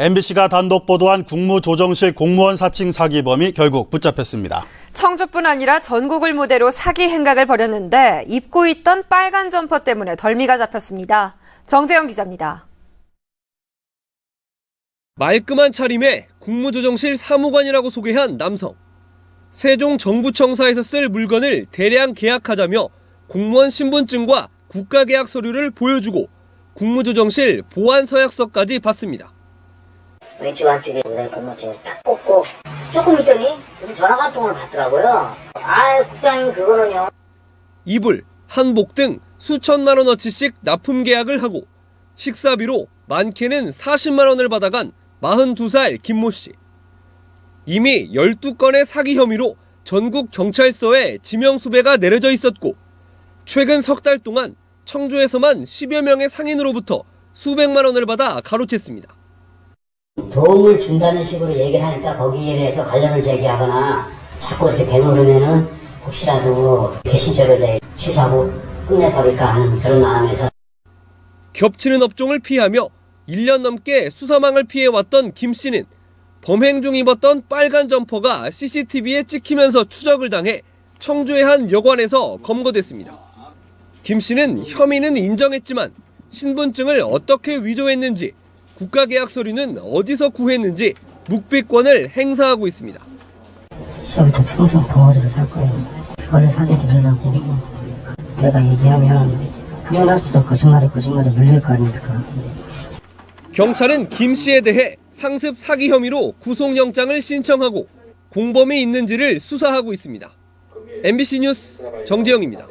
MBC가 단독 보도한 국무조정실 공무원 사칭 사기범이 결국 붙잡혔습니다. 청주뿐 아니라 전국을 무대로 사기 행각을 벌였는데 입고 있던 빨간 점퍼 때문에 덜미가 잡혔습니다. 정재영 기자입니다. 말끔한 차림에 국무조정실 사무관이라고 소개한 남성. 세종 정부청사에서 쓸 물건을 대량 계약하자며 공무원 신분증과 국가계약 서류를 보여주고 국무조정실 보안 서약서까지 받습니다. 왼쪽 한쪽에 공무증에서 딱 뽑고 조금 있더니 무슨 전화가 한 통을 받더라고요. 아 국장님 그거는요. 이불, 한복 등 수천만 원어치씩 납품 계약을 하고 식사비로 많게는 40만 원을 받아간 42살 김모 씨. 이미 12건의 사기 혐의로 전국 경찰서에 지명 수배가 내려져 있었고 최근 석 달 동안 청주에서만 10여 명의 상인으로부터 수백만 원을 받아 가로챘습니다. 도움을 준다는 식으로 얘기를 하니까 거기에 대해서 관련을 제기하거나 자꾸 이렇게 되물으면은 혹시라도 개신죄로 취소하고 끝내버릴까 하는 그런 마음에서 겹치는 업종을 피하며 1년 넘게 수사망을 피해왔던 김 씨는 범행 중 입었던 빨간 점퍼가 CCTV에 찍히면서 추적을 당해 청주의 한 여관에서 검거됐습니다. 김 씨는 혐의는 인정했지만 신분증을 어떻게 위조했는지 국가계약 서류는 어디서 구했는지 묵비권을 행사하고 있습니다. 시작부터 평생 벙어리를 살 거예요. 그걸 사진 찍으려고 내가 얘기하면 당연할 수도 거짓말에 거짓말에 물릴 거 아닙니까? 경찰은 김 씨에 대해 상습 사기 혐의로 구속영장을 신청하고 공범이 있는지를 수사하고 있습니다. MBC 뉴스 정재영입니다.